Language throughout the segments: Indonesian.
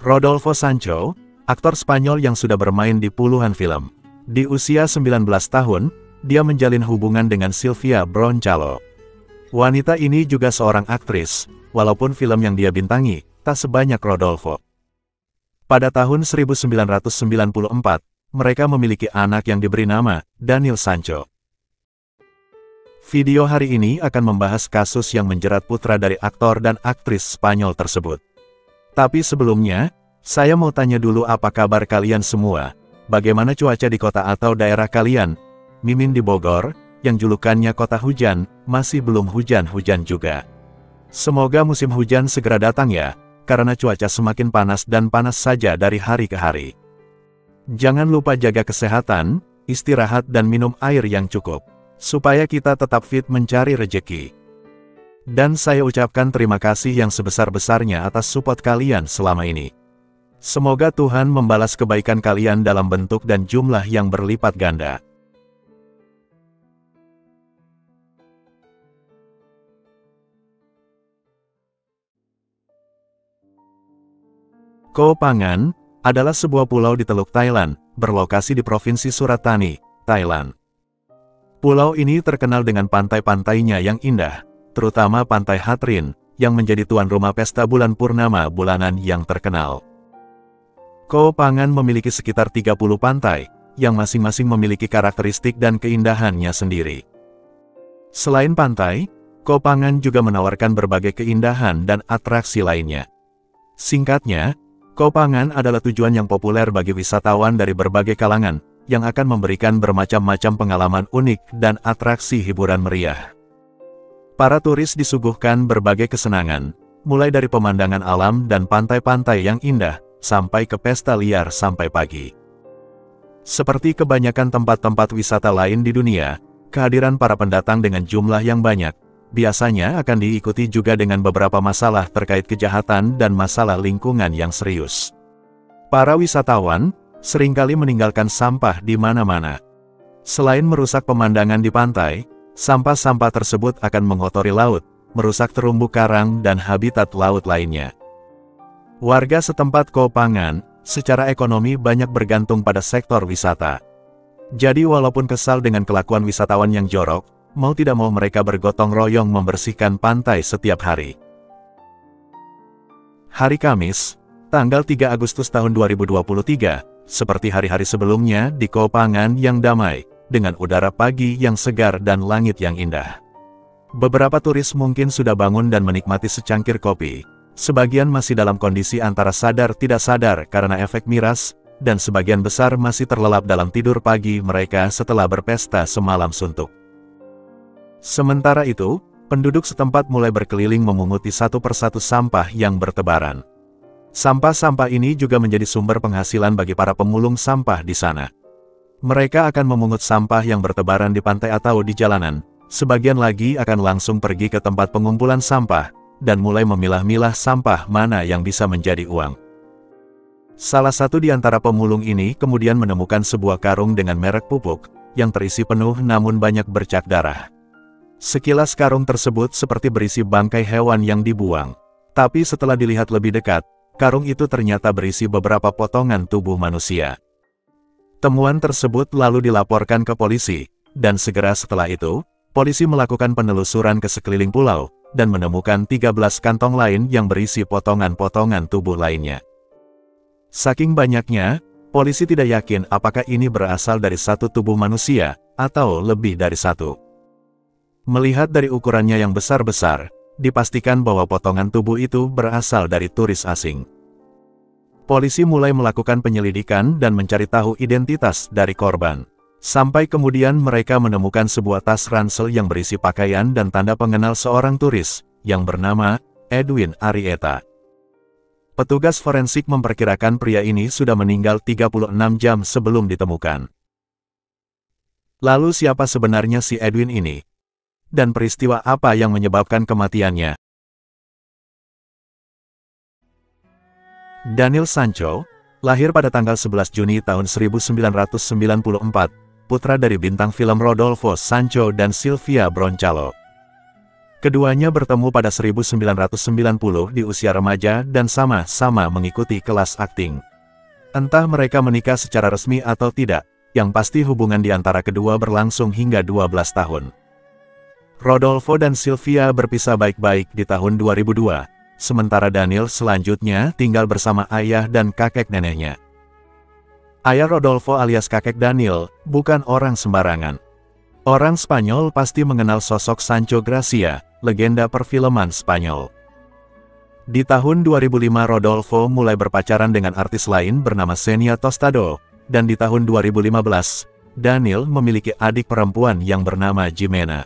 Rodolfo Sancho, aktor Spanyol yang sudah bermain di puluhan film. Di usia 19 tahun, dia menjalin hubungan dengan Sylvia Broncalo. Wanita ini juga seorang aktris, walaupun film yang dia bintangi, tak sebanyak Rodolfo. Pada tahun 1994, mereka memiliki anak yang diberi nama Daniel Sancho. Video hari ini akan membahas kasus yang menjerat putra dari aktor dan aktris Spanyol tersebut. Tapi sebelumnya, saya mau tanya dulu apa kabar kalian semua? Bagaimana cuaca di kota atau daerah kalian? Mimin di Bogor, yang julukannya kota hujan, masih belum hujan-hujan juga. Semoga musim hujan segera datang ya, karena cuaca semakin panas dan panas saja dari hari ke hari. Jangan lupa jaga kesehatan, istirahat dan minum air yang cukup, supaya kita tetap fit mencari rejeki. Dan saya ucapkan terima kasih yang sebesar-besarnya atas support kalian selama ini. Semoga Tuhan membalas kebaikan kalian dalam bentuk dan jumlah yang berlipat ganda. Koh Phangan adalah sebuah pulau di Teluk Thailand, berlokasi di Provinsi Surat Thani, Thailand. Pulau ini terkenal dengan pantai-pantainya yang indah, terutama Pantai Hatrin, yang menjadi tuan rumah pesta bulan purnama bulanan yang terkenal. Koh Phangan memiliki sekitar 30 pantai, yang masing-masing memiliki karakteristik dan keindahannya sendiri. Selain pantai, Koh Phangan juga menawarkan berbagai keindahan dan atraksi lainnya. Singkatnya, Koh Phangan adalah tujuan yang populer bagi wisatawan dari berbagai kalangan, yang akan memberikan bermacam-macam pengalaman unik dan atraksi hiburan meriah. Para turis disuguhkan berbagai kesenangan, mulai dari pemandangan alam dan pantai-pantai yang indah, sampai ke pesta liar sampai pagi. Seperti kebanyakan tempat-tempat wisata lain di dunia, kehadiran para pendatang dengan jumlah yang banyak, biasanya akan diikuti juga dengan beberapa masalah terkait kejahatan dan masalah lingkungan yang serius. Para wisatawan, sering kali meninggalkan sampah di mana-mana. Selain merusak pemandangan di pantai, sampah-sampah tersebut akan mengotori laut, merusak terumbu karang dan habitat laut lainnya. Warga setempat Kopangan, secara ekonomi banyak bergantung pada sektor wisata. Jadi walaupun kesal dengan kelakuan wisatawan yang jorok, mau tidak mau mereka bergotong royong membersihkan pantai setiap hari. Hari Kamis, tanggal 3 Agustus tahun 2023, seperti hari-hari sebelumnya di Kopangan yang damai, dengan udara pagi yang segar dan langit yang indah. Beberapa turis mungkin sudah bangun dan menikmati secangkir kopi. Sebagian masih dalam kondisi antara sadar tidak sadar karena efek miras, dan sebagian besar masih terlelap dalam tidur pagi mereka setelah berpesta semalam suntuk. Sementara itu, penduduk setempat mulai berkeliling memunguti satu persatu sampah yang bertebaran. Sampah-sampah ini juga menjadi sumber penghasilan bagi para pemulung sampah di sana. Mereka akan memungut sampah yang bertebaran di pantai atau di jalanan, sebagian lagi akan langsung pergi ke tempat pengumpulan sampah, dan mulai memilah-milah sampah mana yang bisa menjadi uang. Salah satu di antara pemulung ini kemudian menemukan sebuah karung dengan merek pupuk, yang terisi penuh namun banyak bercak darah. Sekilas karung tersebut seperti berisi bangkai hewan yang dibuang. Tapi setelah dilihat lebih dekat, karung itu ternyata berisi beberapa potongan tubuh manusia. Temuan tersebut lalu dilaporkan ke polisi, dan segera setelah itu, polisi melakukan penelusuran ke sekeliling pulau, dan menemukan 13 kantong lain yang berisi potongan-potongan tubuh lainnya. Saking banyaknya, polisi tidak yakin apakah ini berasal dari satu tubuh manusia, atau lebih dari satu. Melihat dari ukurannya yang besar-besar, dipastikan bahwa potongan tubuh itu berasal dari turis asing polisi mulai melakukan penyelidikan dan mencari tahu identitas dari korban. Sampai kemudian mereka menemukan sebuah tas ransel yang berisi pakaian dan tanda pengenal seorang turis, yang bernama Edwin Arieta. Petugas forensik memperkirakan pria ini sudah meninggal 36 jam sebelum ditemukan. Lalu siapa sebenarnya si Edwin ini? Dan peristiwa apa yang menyebabkan kematiannya? Daniel Sancho, lahir pada tanggal 11 Juni tahun 1994, putra dari bintang film Rodolfo Sancho dan Sylvia Broncalo. Keduanya bertemu pada 1990 di usia remaja dan sama-sama mengikuti kelas akting. Entah mereka menikah secara resmi atau tidak, yang pasti hubungan di antara kedua berlangsung hingga 12 tahun. Rodolfo dan Sylvia berpisah baik-baik di tahun 2002, sementara Daniel selanjutnya tinggal bersama ayah dan kakek neneknya. Ayah Rodolfo alias kakek Daniel, bukan orang sembarangan. Orang Spanyol pasti mengenal sosok Sancho Gracia, legenda perfilman Spanyol. Di tahun 2005 Rodolfo mulai berpacaran dengan artis lain bernama Xenia Tostado, dan di tahun 2015, Daniel memiliki adik perempuan yang bernama Jimena.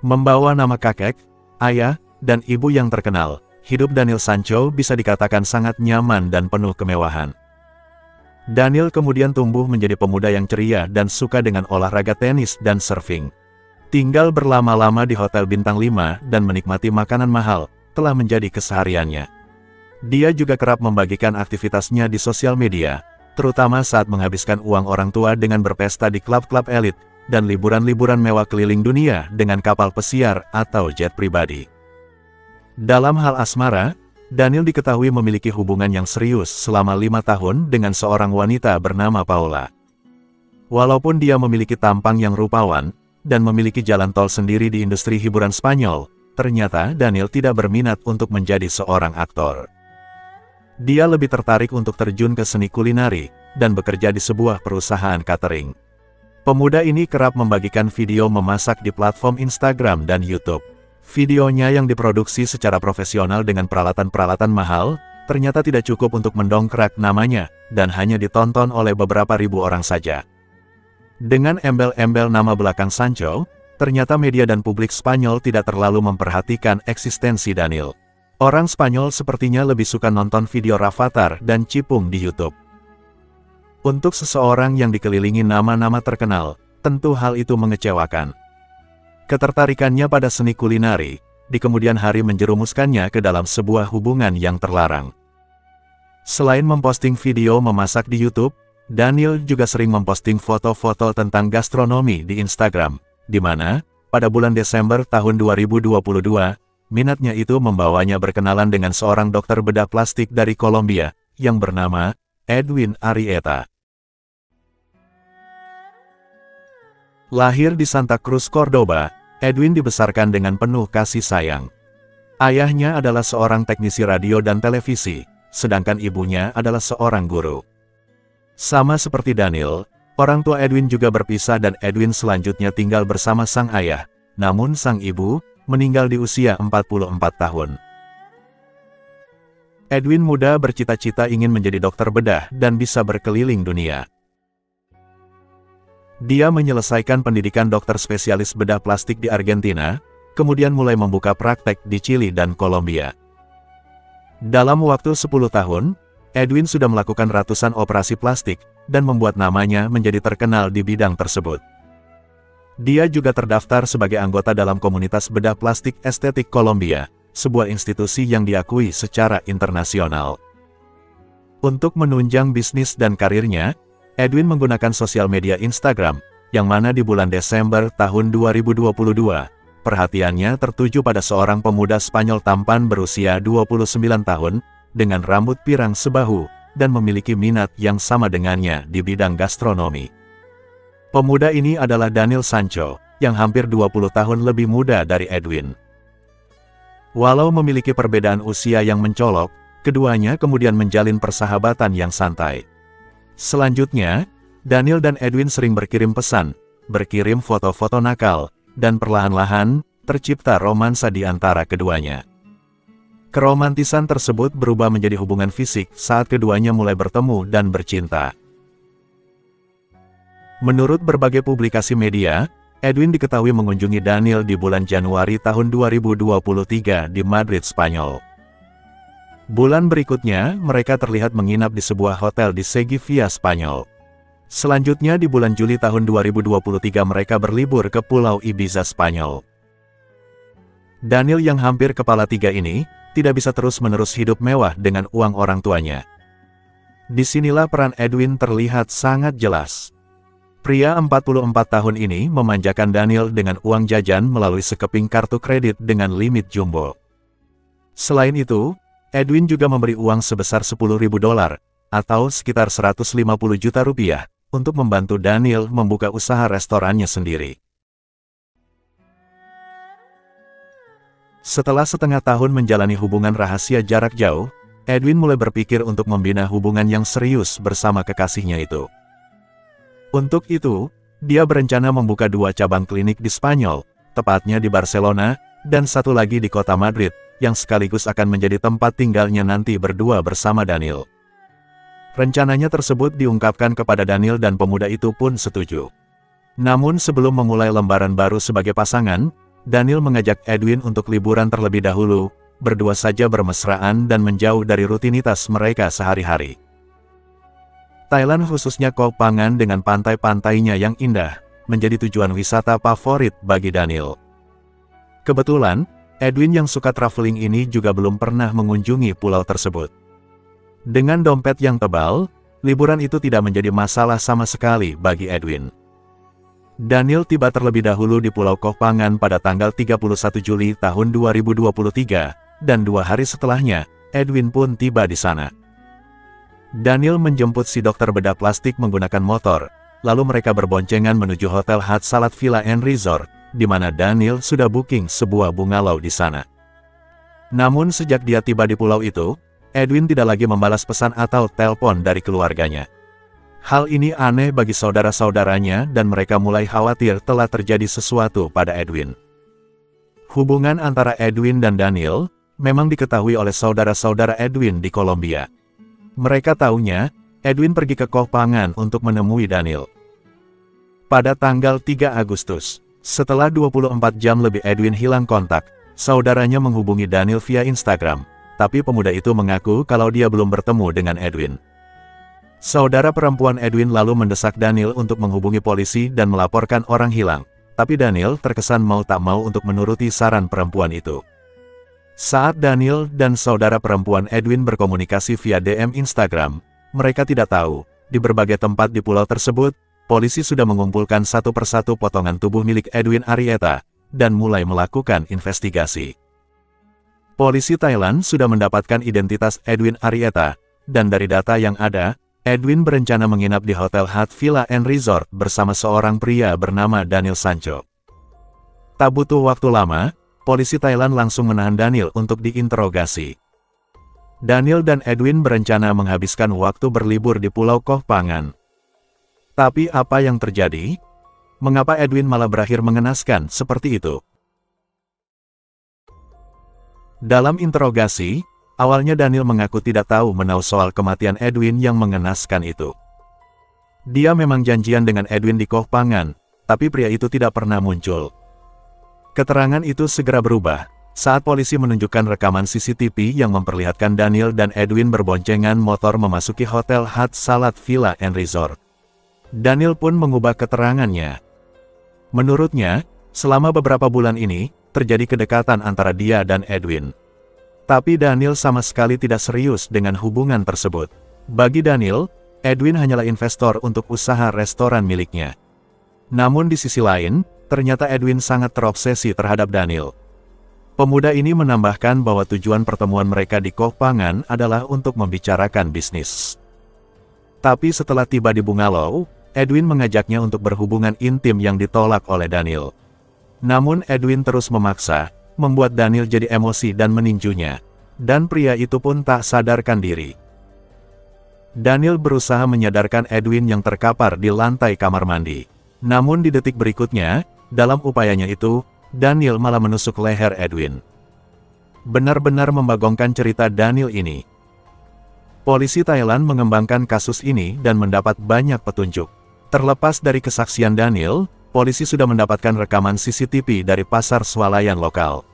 Membawa nama kakek, ayah, dan ibu yang terkenal, hidup Daniel Sancho bisa dikatakan sangat nyaman dan penuh kemewahan. Daniel kemudian tumbuh menjadi pemuda yang ceria dan suka dengan olahraga tenis dan surfing. Tinggal berlama-lama di hotel bintang 5 dan menikmati makanan mahal, telah menjadi kesehariannya. Dia juga kerap membagikan aktivitasnya di sosial media, terutama saat menghabiskan uang orang tua dengan berpesta di klub-klub elit, dan liburan-liburan mewah keliling dunia dengan kapal pesiar atau jet pribadi. Dalam hal asmara, Daniel diketahui memiliki hubungan yang serius selama lima tahun dengan seorang wanita bernama Paula. Walaupun dia memiliki tampang yang rupawan, dan memiliki jalan tol sendiri di industri hiburan Spanyol, ternyata Daniel tidak berminat untuk menjadi seorang aktor. Dia lebih tertarik untuk terjun ke seni kulinari, dan bekerja di sebuah perusahaan catering. Pemuda ini kerap membagikan video memasak di platform Instagram dan YouTube. Videonya yang diproduksi secara profesional dengan peralatan-peralatan mahal, ternyata tidak cukup untuk mendongkrak namanya, dan hanya ditonton oleh beberapa ribu orang saja. Dengan embel-embel nama belakang Sancho, ternyata media dan publik Spanyol tidak terlalu memperhatikan eksistensi Daniel. Orang Spanyol sepertinya lebih suka nonton video Rafathar dan Cipung di YouTube. Untuk seseorang yang dikelilingi nama-nama terkenal, tentu hal itu mengecewakan. Ketertarikannya pada seni kulinari, di kemudian hari menjerumuskannya ke dalam sebuah hubungan yang terlarang. Selain memposting video memasak di YouTube, Daniel juga sering memposting foto-foto tentang gastronomi di Instagram, di mana, pada bulan Desember tahun 2022, minatnya itu membawanya berkenalan dengan seorang dokter bedah plastik dari Kolombia, yang bernama Edwin Arieta. Lahir di Santa Cruz, Cordoba, Edwin dibesarkan dengan penuh kasih sayang. Ayahnya adalah seorang teknisi radio dan televisi, sedangkan ibunya adalah seorang guru. Sama seperti Daniel, orang tua Edwin juga berpisah dan Edwin selanjutnya tinggal bersama sang ayah, namun sang ibu, meninggal di usia 44 tahun. Edwin muda bercita-cita ingin menjadi dokter bedah dan bisa berkeliling dunia. Dia menyelesaikan pendidikan dokter spesialis bedah plastik di Argentina, kemudian mulai membuka praktek di Chili dan Kolombia. Dalam waktu 10 tahun, Edwin sudah melakukan ratusan operasi plastik, dan membuat namanya menjadi terkenal di bidang tersebut. Dia juga terdaftar sebagai anggota dalam komunitas bedah plastik estetik Kolombia, sebuah institusi yang diakui secara internasional. Untuk menunjang bisnis dan karirnya, Edwin menggunakan sosial media Instagram, yang mana di bulan Desember tahun 2022, perhatiannya tertuju pada seorang pemuda Spanyol tampan berusia 29 tahun, dengan rambut pirang sebahu, dan memiliki minat yang sama dengannya di bidang gastronomi. Pemuda ini adalah Daniel Sancho, yang hampir 20 tahun lebih muda dari Edwin. Walau memiliki perbedaan usia yang mencolok, keduanya kemudian menjalin persahabatan yang santai. Selanjutnya, Daniel dan Edwin sering berkirim pesan, berkirim foto-foto nakal, dan perlahan-lahan, tercipta romansa di antara keduanya. Keromantisan tersebut berubah menjadi hubungan fisik saat keduanya mulai bertemu dan bercinta. Menurut berbagai publikasi media, Edwin diketahui mengunjungi Daniel di bulan Januari tahun 2023 di Madrid, Spanyol. Bulan berikutnya, mereka terlihat menginap di sebuah hotel di Segivia, Spanyol. Selanjutnya di bulan Juli tahun 2023 mereka berlibur ke Pulau Ibiza, Spanyol. Daniel yang hampir kepala tiga ini, tidak bisa terus-menerus hidup mewah dengan uang orang tuanya. Di sinilah peran Edwin terlihat sangat jelas. Pria 44 tahun ini memanjakan Daniel dengan uang jajan melalui sekeping kartu kredit dengan limit jumbo. Selain itu, Edwin juga memberi uang sebesar 10.000 dolar, atau sekitar 150 juta rupiah, untuk membantu Daniel membuka usaha restorannya sendiri. Setelah setengah tahun menjalani hubungan rahasia jarak jauh, Edwin mulai berpikir untuk membina hubungan yang serius bersama kekasihnya itu. Untuk itu, dia berencana membuka dua cabang klinik di Spanyol, tepatnya di Barcelona, dan satu lagi di kota Madrid, yang sekaligus akan menjadi tempat tinggalnya nanti berdua bersama Daniel. Rencananya tersebut diungkapkan kepada Daniel dan pemuda itu pun setuju. Namun sebelum memulai lembaran baru sebagai pasangan, Daniel mengajak Edwin untuk liburan terlebih dahulu, berdua saja bermesraan dan menjauh dari rutinitas mereka sehari-hari. Thailand khususnya Koh Phangan dengan pantai-pantainya yang indah, menjadi tujuan wisata favorit bagi Daniel. Kebetulan, Edwin yang suka traveling ini juga belum pernah mengunjungi pulau tersebut. Dengan dompet yang tebal, liburan itu tidak menjadi masalah sama sekali bagi Edwin. Daniel tiba terlebih dahulu di Pulau Koh Phangan pada tanggal 31 Juli tahun 2023, dan dua hari setelahnya, Edwin pun tiba di sana. Daniel menjemput si dokter bedah plastik menggunakan motor, lalu mereka berboncengan menuju Hotel Hut Salat Villa and Resort, di mana Daniel sudah booking sebuah bungalau di sana. Namun sejak dia tiba di pulau itu, Edwin tidak lagi membalas pesan atau telepon dari keluarganya. Hal ini aneh bagi saudara-saudaranya dan mereka mulai khawatir telah terjadi sesuatu pada Edwin. Hubungan antara Edwin dan Daniel memang diketahui oleh saudara-saudara Edwin di Kolombia. Mereka tahunya, Edwin pergi ke Koh Phangan untuk menemui Daniel. Pada tanggal 3 Agustus, setelah 24 jam lebih Edwin hilang kontak, saudaranya menghubungi Daniel via Instagram, tapi pemuda itu mengaku kalau dia belum bertemu dengan Edwin. Saudara perempuan Edwin lalu mendesak Daniel untuk menghubungi polisi dan melaporkan orang hilang, tapi Daniel terkesan mau tak mau untuk menuruti saran perempuan itu. Saat Daniel dan saudara perempuan Edwin berkomunikasi via DM Instagram, mereka tidak tahu, di berbagai tempat di pulau tersebut, polisi sudah mengumpulkan satu persatu potongan tubuh milik Edwin Arieta, dan mulai melakukan investigasi. Polisi Thailand sudah mendapatkan identitas Edwin Arieta, dan dari data yang ada, Edwin berencana menginap di Hotel Hut Villa and Resort bersama seorang pria bernama Daniel Sancho. Tak butuh waktu lama, polisi Thailand langsung menahan Daniel untuk diinterogasi. Daniel dan Edwin berencana menghabiskan waktu berlibur di Pulau Koh Phangan. Tapi apa yang terjadi? Mengapa Edwin malah berakhir mengenaskan seperti itu? Dalam interogasi, awalnya Daniel mengaku tidak tahu menau soal kematian Edwin yang mengenaskan itu. Dia memang janjian dengan Edwin di Koh Phangan, tapi pria itu tidak pernah muncul. Keterangan itu segera berubah, saat polisi menunjukkan rekaman CCTV yang memperlihatkan Daniel dan Edwin berboncengan motor memasuki Hotel Hut Salat Villa and Resort. Daniel pun mengubah keterangannya. Menurutnya, selama beberapa bulan ini, terjadi kedekatan antara dia dan Edwin. Tapi Daniel sama sekali tidak serius dengan hubungan tersebut. Bagi Daniel, Edwin hanyalah investor untuk usaha restoran miliknya. Namun di sisi lain, ternyata Edwin sangat terobsesi terhadap Daniel. Pemuda ini menambahkan bahwa tujuan pertemuan mereka di Koh Phangan adalah untuk membicarakan bisnis. Tapi setelah tiba di Bungalau, Edwin mengajaknya untuk berhubungan intim yang ditolak oleh Daniel. Namun Edwin terus memaksa, membuat Daniel jadi emosi dan meninjunya. Dan pria itu pun tak sadarkan diri. Daniel berusaha menyadarkan Edwin yang terkapar di lantai kamar mandi. Namun di detik berikutnya, dalam upayanya itu, Daniel malah menusuk leher Edwin. Benar-benar membagongkan cerita Daniel ini. Polisi Thailand mengembangkan kasus ini dan mendapat banyak petunjuk. Terlepas dari kesaksian Daniel, polisi sudah mendapatkan rekaman CCTV dari pasar swalayan lokal.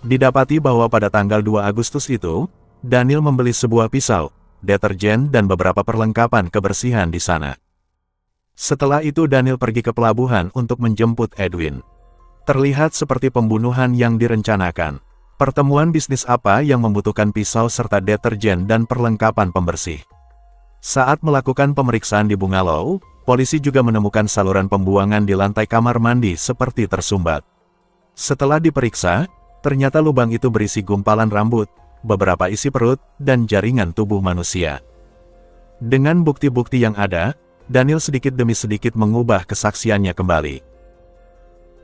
Didapati bahwa pada tanggal 2 Agustus itu, Daniel membeli sebuah pisau, deterjen dan beberapa perlengkapan kebersihan di sana. Setelah itu Daniel pergi ke pelabuhan untuk menjemput Edwin. Terlihat seperti pembunuhan yang direncanakan. Pertemuan bisnis apa yang membutuhkan pisau serta deterjen dan perlengkapan pembersih. Saat melakukan pemeriksaan di Bungalau, polisi juga menemukan saluran pembuangan di lantai kamar mandi seperti tersumbat. Setelah diperiksa, ternyata lubang itu berisi gumpalan rambut, beberapa isi perut, dan jaringan tubuh manusia. Dengan bukti-bukti yang ada, Daniel sedikit demi sedikit mengubah kesaksiannya kembali.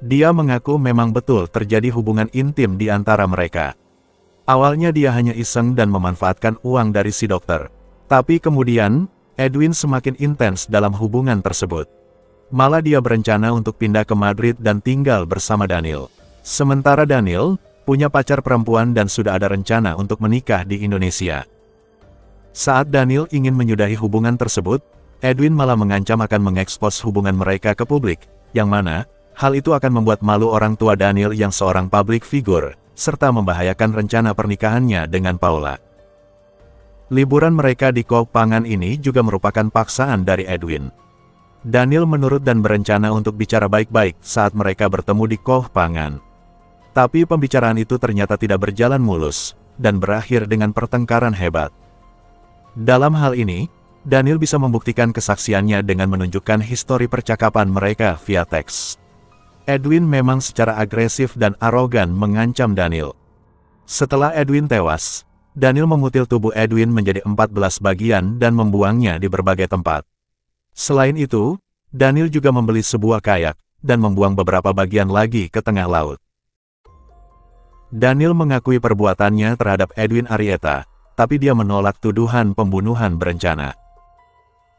Dia mengaku memang betul terjadi hubungan intim di antara mereka. Awalnya dia hanya iseng dan memanfaatkan uang dari si dokter. Tapi kemudian, Edwin semakin intens dalam hubungan tersebut. Malah dia berencana untuk pindah ke Madrid dan tinggal bersama Daniel. Sementara Daniel, punya pacar perempuan dan sudah ada rencana untuk menikah di Indonesia. Saat Daniel ingin menyudahi hubungan tersebut, Edwin malah mengancam akan mengekspos hubungan mereka ke publik, yang mana, hal itu akan membuat malu orang tua Daniel yang seorang public figure, serta membahayakan rencana pernikahannya dengan Paula. Liburan mereka di Koh Pangan ini juga merupakan paksaan dari Edwin. Daniel menurut dan berencana untuk bicara baik-baik saat mereka bertemu di Koh Pangan. Tapi pembicaraan itu ternyata tidak berjalan mulus, dan berakhir dengan pertengkaran hebat. Dalam hal ini, Daniel bisa membuktikan kesaksiannya dengan menunjukkan histori percakapan mereka via teks. Edwin memang secara agresif dan arogan mengancam Daniel. Setelah Edwin tewas, Daniel memutil tubuh Edwin menjadi 14 bagian dan membuangnya di berbagai tempat. Selain itu, Daniel juga membeli sebuah kayak, dan membuang beberapa bagian lagi ke tengah laut. Daniel mengakui perbuatannya terhadap Edwin Arieta, tapi dia menolak tuduhan pembunuhan berencana.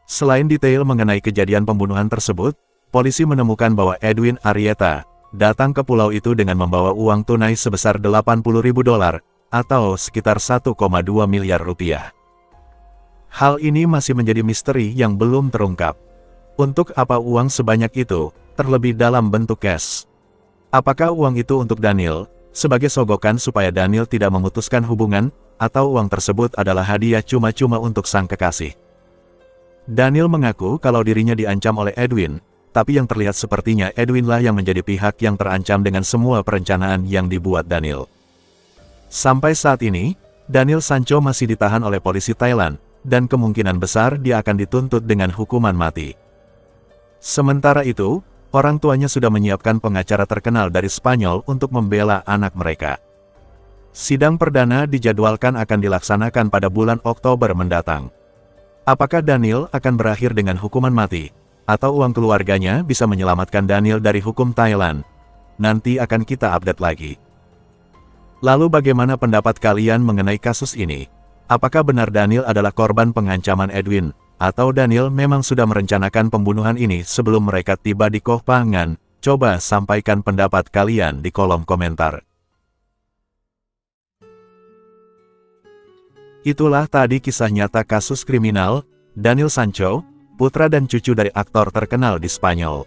Selain detail mengenai kejadian pembunuhan tersebut, polisi menemukan bahwa Edwin Arieta datang ke pulau itu dengan membawa uang tunai sebesar 80 ribu dolar, atau sekitar 1,2 miliar rupiah. Hal ini masih menjadi misteri yang belum terungkap. Untuk apa uang sebanyak itu, terlebih dalam bentuk cash? Apakah uang itu untuk Daniel, sebagai sogokan supaya Daniel tidak memutuskan hubungan, atau uang tersebut adalah hadiah cuma-cuma untuk sang kekasih? Daniel mengaku kalau dirinya diancam oleh Edwin, tapi yang terlihat sepertinya Edwinlah yang menjadi pihak yang terancam dengan semua perencanaan yang dibuat Daniel. Sampai saat ini, Daniel Sancho masih ditahan oleh polisi Thailand, dan kemungkinan besar dia akan dituntut dengan hukuman mati. Sementara itu, orang tuanya sudah menyiapkan pengacara terkenal dari Spanyol untuk membela anak mereka. Sidang perdana dijadwalkan akan dilaksanakan pada bulan Oktober mendatang. Apakah Daniel akan berakhir dengan hukuman mati? atau uang keluarganya bisa menyelamatkan Daniel dari hukum Thailand. Nanti akan kita update lagi. Lalu bagaimana pendapat kalian mengenai kasus ini? Apakah benar Daniel adalah korban pengancaman Edwin, atau Daniel memang sudah merencanakan pembunuhan ini sebelum mereka tiba di Koh Pangan? Coba sampaikan pendapat kalian di kolom komentar. Itulah tadi kisah nyata kasus kriminal, Daniel Sancho, putra dan cucu dari aktor terkenal di Spanyol.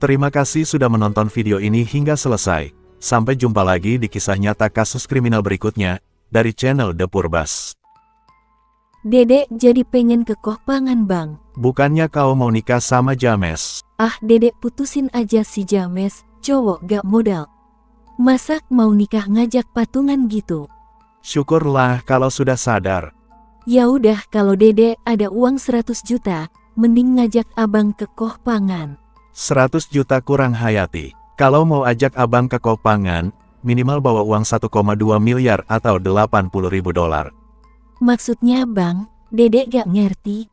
Terima kasih sudah menonton video ini hingga selesai. Sampai jumpa lagi di kisah nyata kasus kriminal berikutnya, dari channel The Purbas. Dedek jadi pengen ke koh pangan bang. Bukannya kau mau nikah sama James? Ah dedek putusin aja si James, cowok gak modal. Masak mau nikah ngajak patungan gitu. Syukurlah kalau sudah sadar. Ya udah kalau dedek ada uang 100 juta, mending ngajak abang ke koh pangan. 100 juta kurang hayati. Kalau mau ajak abang ke koh pangan, minimal bawa uang 1,2 miliar atau 80 ribu dolar. Maksudnya bang, dedek gak ngerti.